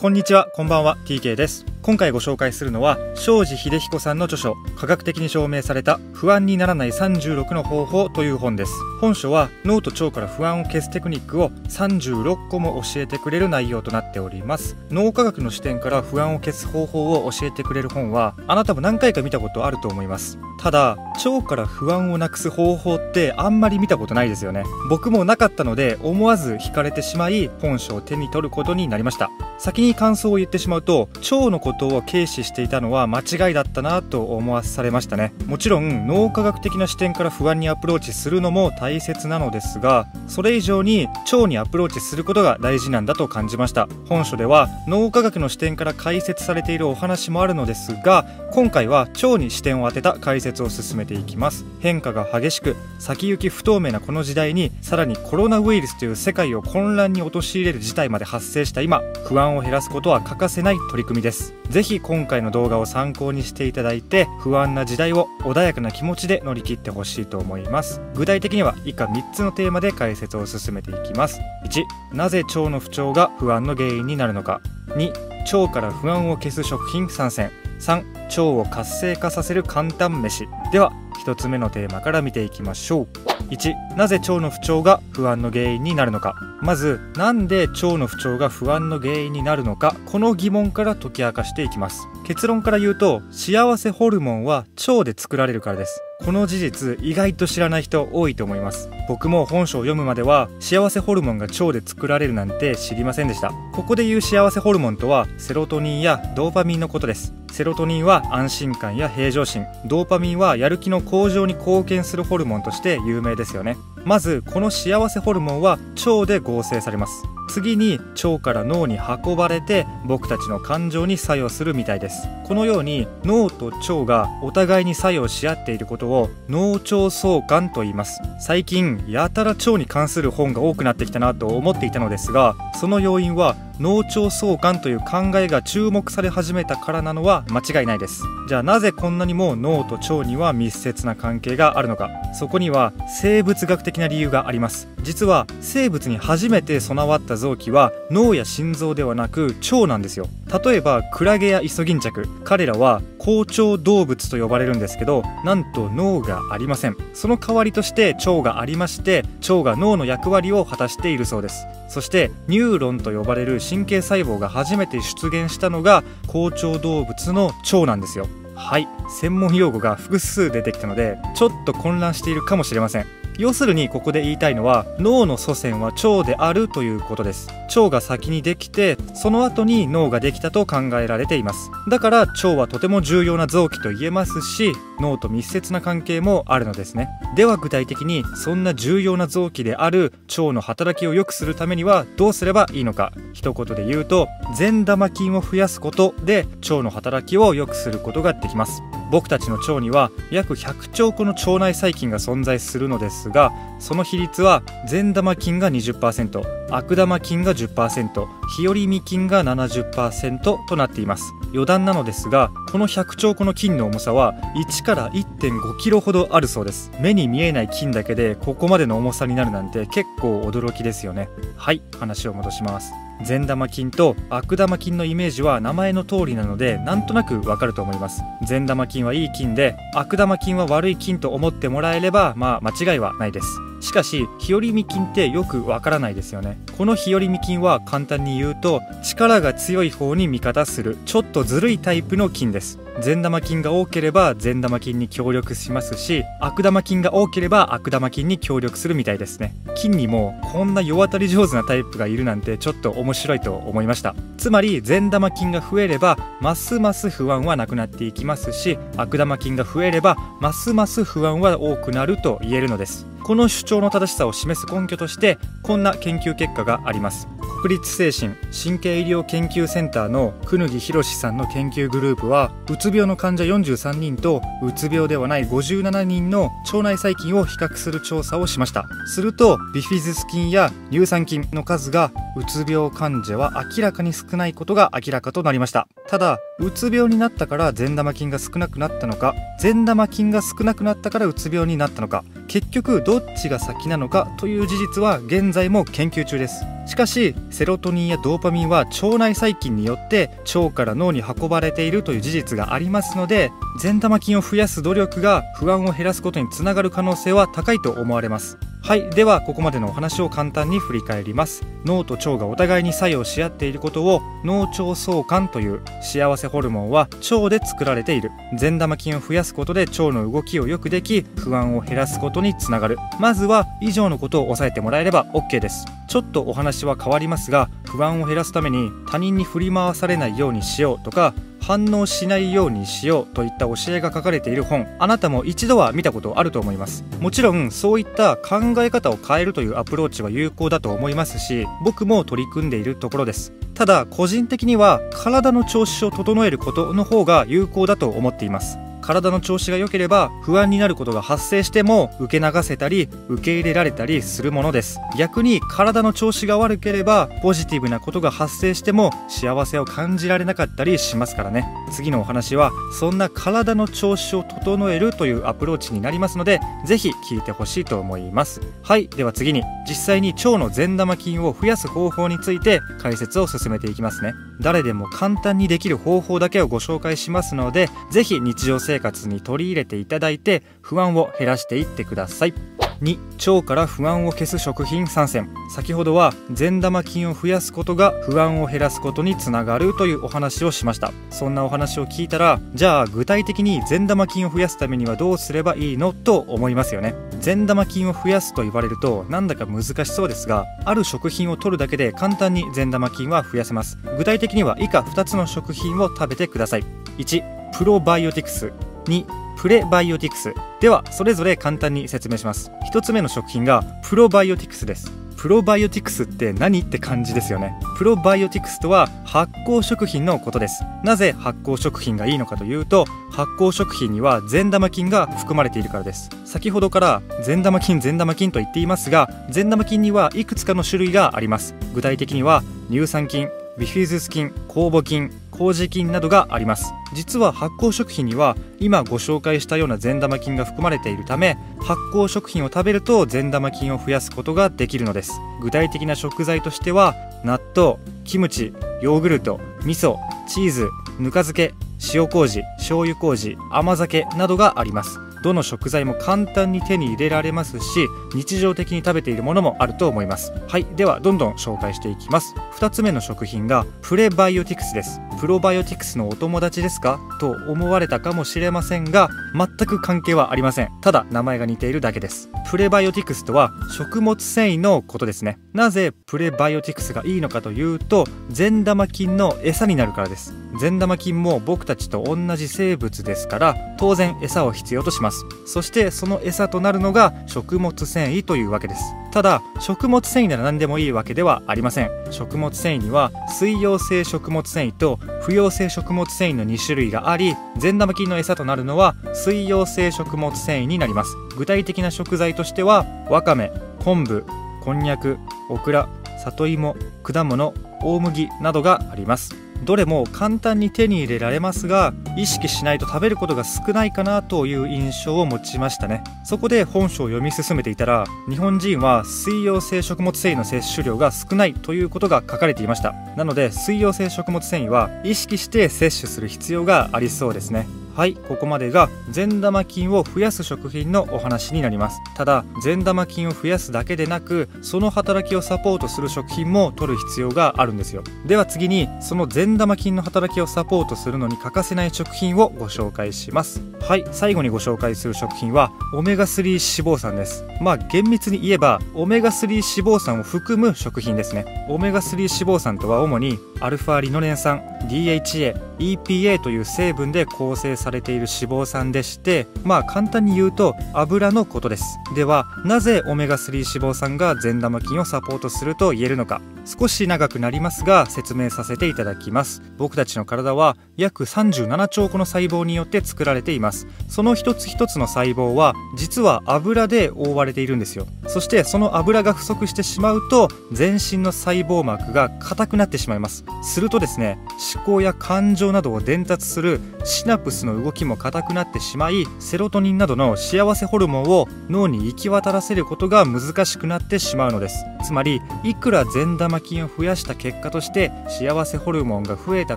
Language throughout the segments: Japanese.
こんにちは、こんばんは、TK です。今回ご紹介するのは、庄司秀彦さんの著書、科学的に証明された不安にならない36の方法という本です。本書は脳と腸から不安を消すテクニックを36個も教えてくれる内容となっております。脳科学の視点から不安を消す方法を教えてくれる本は、あなたも何回か見たことあると思います。ただ、腸から不安をなくす方法ってあんまり見たことないですよね。僕もなかったので、思わず惹かれてしまい、本書を手に取ることになりました。先に感想を言ってしまうと腸のこを軽視していたのは間違いだったなと思わされましたね。もちろん脳科学的な視点から不安にアプローチするのも大切なのですがそれ以上に腸にアプローチすることが大事なんだと感じました。本書では脳科学の視点から解説されているお話もあるのですが今回は腸に視点を当てた解説を進めていきます。変化が激しく先行き不透明なこの時代にさらにコロナウイルスという世界を混乱に陥れる事態まで発生した今不安を減らすことは欠かせない取り組みです。ぜひ今回の動画を参考にしていただいて不安な時代を穏やかな気持ちで乗り切ってほしいと思います。具体的には以下3つのテーマで解説を進めていきます。1なぜ腸の不調が不安の原因になるのか。2腸から不安を消す食品参戦。3腸を活性化させる簡単飯。では1つ目のテーマから見ていきましょう。1なぜ腸の不調が不安の原因になるのか。まずなんで腸の不調が不安の原因になるのか。この疑問から解き明かしていきます。結論から言うと幸せホルモンは腸で作られるからです。この事実意外と知らない人多いと思います。僕も本書を読むまでは幸せホルモンが腸で作られるなんて知りませんでした。ここで言う幸せホルモンとはセロトニンやドーパミンのことです。セロトニンは安心感や平常心。ドーパミンはやる気の向上に貢献するホルモンとして有名ですよね。まずこの幸せホルモンは腸で合成されます。次に腸から脳に運ばれて僕たちの感情に作用するみたいです。このように脳と腸がお互いに作用し合っていることを脳腸相関と言います。最近やたら腸に関する本が多くなってきたなと思っていたのですがその要因は脳腸相関という考えが注目され始めたからなのは間違いないです。じゃあなぜこんなにも脳と腸には密接な関係があるのか。そこには生物学的な理由があります。実は生物に初めて備わった臓器は脳や心臓ではなく腸なんですよ。例えばクラゲやイソギンチャク。彼らは好腸動物と呼ばれるんですけどなんと脳がありません。その代わりとして腸がありまして腸が脳の役割を果たしているそうです。そしてニューロンと呼ばれる神経細胞が初めて出現したのが好腸動物の腸なんですよ。はい。専門用語が複数出てきたのでちょっと混乱しているかもしれません。要するにここで言いたいのは脳の祖先は腸であるということです。腸が先にできてその後に脳ができたと考えられています。だから腸はとても重要な臓器と言えますし脳と密接な関係もあるのですね。では具体的にそんな重要な臓器である腸の働きを良くするためにはどうすればいいのか。一言で言うと善玉菌を増やすことで腸の働きを良くすることができます。僕たちの腸には約100兆個の腸内細菌が存在するのですがその比率は善玉菌が20%悪玉菌が10%日和見菌が70%となっています。余談なのですがこの100兆個の菌の重さは1から1.5キロほどあるそうです。目に見えない菌だけでここまでの重さになるなんて結構驚きですよね。はい話を戻します。善玉菌と悪玉菌のイメージは名前の通りなのでなんとなくわかると思います。善玉菌はいい菌で悪玉菌は悪い菌と思ってもらえればまあ間違いはないです。しかし日和見菌ってよくわからないですよね。この日和見菌は簡単に言うと力が強い方に味方するちょっとずるいタイプの菌です。善玉菌が多ければ善玉菌に協力しますし悪玉菌が多ければ悪玉菌に協力するみたいですね。菌にもこんな世渡り上手なタイプがいるなんてちょっと面白いと思いました。つまり善玉菌が増えればますます不安はなくなっていきますし悪玉菌が増えればますます不安は多くなると言えるのです。この主張の正しさを示す根拠としてこんな研究結果があります。国立精神神経医療研究センターの久木博さんの研究グループはうつ病の患者43人とうつ病ではない57人の腸内細菌を比較する調査をしました。するとビフィズス菌や乳酸菌の数がうつ病患者は明らかに少ないことが明らかとなりました。ただうつ病になったから善玉菌が少なくなったのか善玉菌が少なくなったからうつ病になったのか結局どっちが先なのかという事実は現在も研究中です。しかしセロトニンやドーパミンは腸内細菌によって腸から脳に運ばれているという事実がありますので善玉菌を増やす努力が不安を減らすことにつながる可能性は高いと思われます。はいではここまでのお話を簡単に振り返ります。脳と腸がお互いに作用し合っていることを脳腸相関という幸せホルモンは腸で作られている。善玉菌を増やすことで腸の動きをよくでき不安を減らすことにつながる。まずは以上のことを押さえてもらえれば OK です。ちょっとお話は変わりますが不安を減らすために他人に振り回されないようにしようとか反応しないようにしようといった教えが書かれている本。あなたも一度は見たことあると思います。もちろんそういった考え方を変えるというアプローチは有効だと思いますし僕も取り組んでいるところです。ただ個人的には体の調子を整えることの方が有効だと思っています。体の調子が良ければ不安になることが発生しても受け流せたり受け入れられたりするものです。逆に体の調子が悪ければポジティブなことが発生しても幸せを感じられなかったりしますからね。次のお話はそんな体の調子を整えるというアプローチになりますのでぜひ聞いてほしいと思います。はいでは次に実際に腸の善玉菌を増やす方法について解説を進めていきますね。誰でも簡単にできる方法だけをご紹介しますので是非日常生活に取り入れていただいて不安を減らしていってください。2腸から不安を消す食品参戦。先ほどは善玉菌を増やすことが不安を減らすことにつながるというお話をしました。そんなお話を聞いたらじゃあ具体的に善玉菌を増やすためにはどうすればいいのと思いますよね。善玉菌を増やすと言われるとなんだか難しそうですがある食品を取るだけで簡単に善玉菌は増やせます。具体的には以下2つの食品を食べてください。1プロバイオティクス。2プレバイオティクス。ではそれぞれ簡単に説明します。1つ目の食品がプロバイオティクスです。プロバイオティクスって何って感じですよね。プロバイオティクスとは発酵食品のことです。なぜ発酵食品がいいのかというと発酵食品には善玉菌が含まれているからです。先ほどから善玉菌善玉菌と言っていますが善玉菌にはいくつかの種類があります。具体的には乳酸菌ビフィズス菌酵母菌麹菌などがあります。実は発酵食品には今ご紹介したような善玉菌が含まれているため発酵食品を食べると善玉菌を増やすことができるのです。具体的な食材としては納豆キムチヨーグルト味噌チーズぬか漬け塩麹醤油麹甘酒などがあります。どの食材も簡単に手に入れられますし日常的に食べているものもあると思います。はいではどんどん紹介していきます。2つ目の食品がプレバイオティクスです。プロバイオティクスのお友達ですか？と思われたかもしれませんが全く関係はありません。ただ名前が似ているだけです。プレバイオティクスとは食物繊維のことですね。なぜプレバイオティクスがいいのかというと善玉菌の餌になるからです。善玉菌も僕たちと同じ生物ですから当然餌を必要とします。ます。そしてその餌となるのが食物繊維というわけです。ただ食物繊維なら何でもいいわけではありません。食物繊維には水溶性食物繊維と不溶性食物繊維の2種類があり善玉菌の餌となるのは水溶性食物繊維になります。具体的な食材としてはわかめ昆布こんにゃくオクラ里芋果物大麦などがあります。どれも簡単に手に入れられますが意識しないと食べることが少ないかなという印象を持ちましたね。そこで本書を読み進めていたら日本人は水溶性食物繊維の摂取量が少ないということが書かれていました。なので水溶性食物繊維は意識して摂取する必要がありそうですね。はいここまでが善玉菌を増やす食品のお話になります。ただ善玉菌を増やすだけでなくその働きをサポートする食品も取る必要があるんですよ。では次にその善玉菌の働きをサポートするのに欠かせない食品をご紹介します。はい最後にご紹介する食品はオメガ3脂肪酸です。まあ厳密に言えばオメガ3脂肪酸を含む食品ですね。オメガ3脂肪酸とは主にアルファリノレン酸 DHA EPA という成分で構成されている脂肪酸でしてまあ簡単に言うと油のことです。ではなぜオメガ3脂肪酸が善玉菌をサポートすると言えるのか。少し長くなりますが説明させていただきます。僕たちの体は約37兆個の細胞によって作られています。その一つ一つの細胞は実は油で覆われているんですよ。そしてその油が不足してしまうと全身の細胞膜が硬くなってしまいます。するとですね思考や感情などを伝達するシナプスの動きも硬くなってしまいセロトニンなどの幸せホルモンを脳に行き渡らせることが難しくなってしまうのです。つまりいくら善玉菌を増やした結果として幸せホルモンが増えた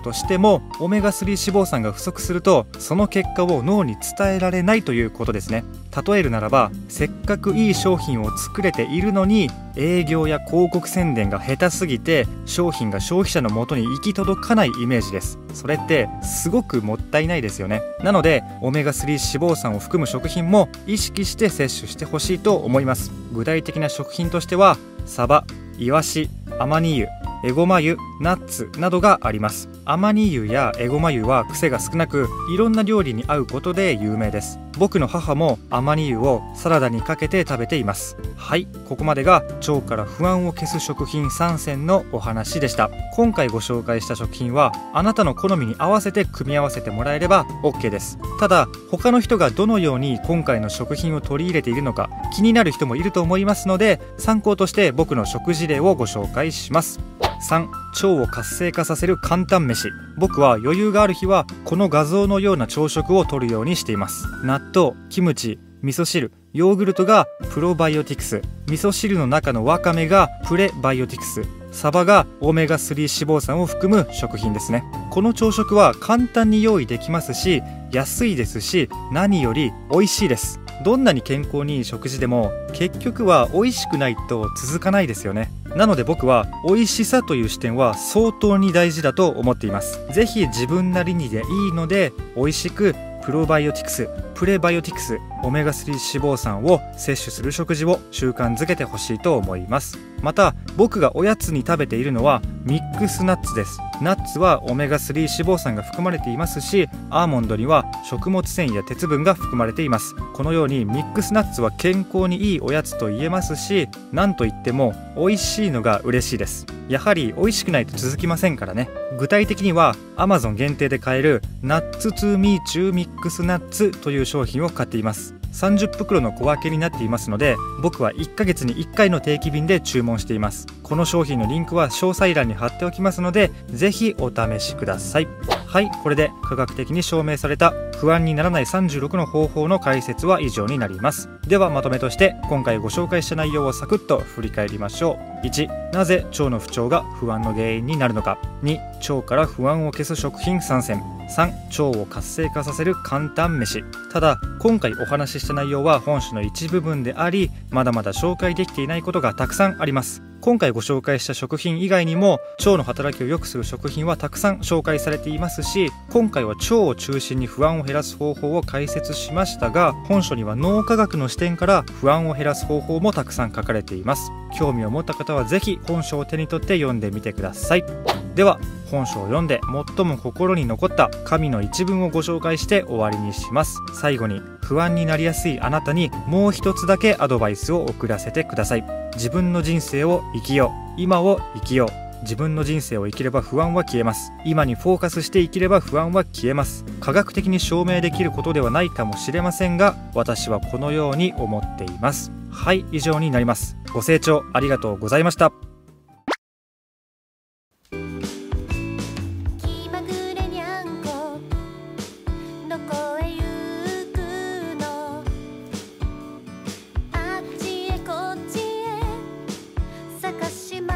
としてもオメガ3脂肪酸が不足するとその結果を脳に伝えられないということですね。例えるならばせっかくいい商品を作れているのに営業や広告宣伝が下手すぎて商品が消費者の元に行き届かないイメージです。それってすごくもったいないですよね。なのでオメガ3脂肪酸を含む食品も意識して摂取してほしいと思います。具体的な食品としてはサバイワシアマニ油エゴマ油ナッツなどがあります。アマニ油やエゴマ油は癖が少なくいろんな料理に合うことで有名です。僕の母もアマニ油をサラダにかけて食べています。はいここまでが腸から不安を消す食品3選のお話でした。今回ご紹介した食品はあなたの好みに合わせて組み合わせてもらえれば OK です。ただ他の人がどのように今回の食品を取り入れているのか気になる人もいると思いますので参考として僕の食事例をご紹介します。3腸を活性化させる簡単飯。僕は余裕がある日はこの画像のような朝食をとるようにしています。納豆キムチ味噌汁ヨーグルトがプロバイオティクス。味噌汁の中のわかめがプレバイオティクス。サバがオメガ3脂肪酸を含む食品ですね。この朝食は簡単に用意できますし安いですし何より美味しいです。どんなに健康にいい食事でも結局は美味しくないと続かないですよね。なので僕は美味しさという視点は相当に大事だと思っています。是非自分なりにでいいので美味しくプロバイオティクスプレバイオティクスオメガ3脂肪酸を摂取する食事を習慣づけてほしいと思います。また僕がおやつに食べているのはミックスナッツです。ナッツはオメガ3脂肪酸が含まれていますしアーモンドには食物繊維や鉄分が含まれています。このようにミックスナッツは健康にいいおやつと言えますし何といっても美味しいのが嬉しいです。やはり美味しくないと続きませんからね。具体的には Amazon 限定で買える Nuts to Meet You ミックスナッツという商品を買っています。30袋の小分けになっていますので僕は1ヶ月に1回の定期便で注文しています。この商品のリンクは詳細欄に貼っておきますのでぜひお試しください。はいこれで科学的に証明された不安にならない36の方法の解説は以上になります。ではまとめとして今回ご紹介した内容をサクッと振り返りましょう。1なぜ腸の不調が不安の原因になるのか。2腸から不安を消す食品3選3腸を活性化させる簡単飯。ただ今回お話しした内容は本書の一部分でありまだまだ紹介できていないことがたくさんあります。今回ご紹介した食品以外にも腸の働きを良くする食品はたくさん紹介されていますし今回は腸を中心に不安を減らす方法を解説しましたが本書には脳科学の視点から不安を減らす方法もたくさん書かれています。興味を持った方は是非本書を手に取って読んでみてください。では本書を読んで最も心に残った神の一文をご紹介して終わりにします。最後に不安になりやすいあなたにもう一つだけアドバイスを送らせてください。自分の人生を生きよう。今を生きよう。自分の人生を生きれば不安は消えます。今にフォーカスして生きれば不安は消えます。科学的に証明できることではないかもしれませんが私はこのように思っています。はい以上になります。ご清聴ありがとうございました。かしま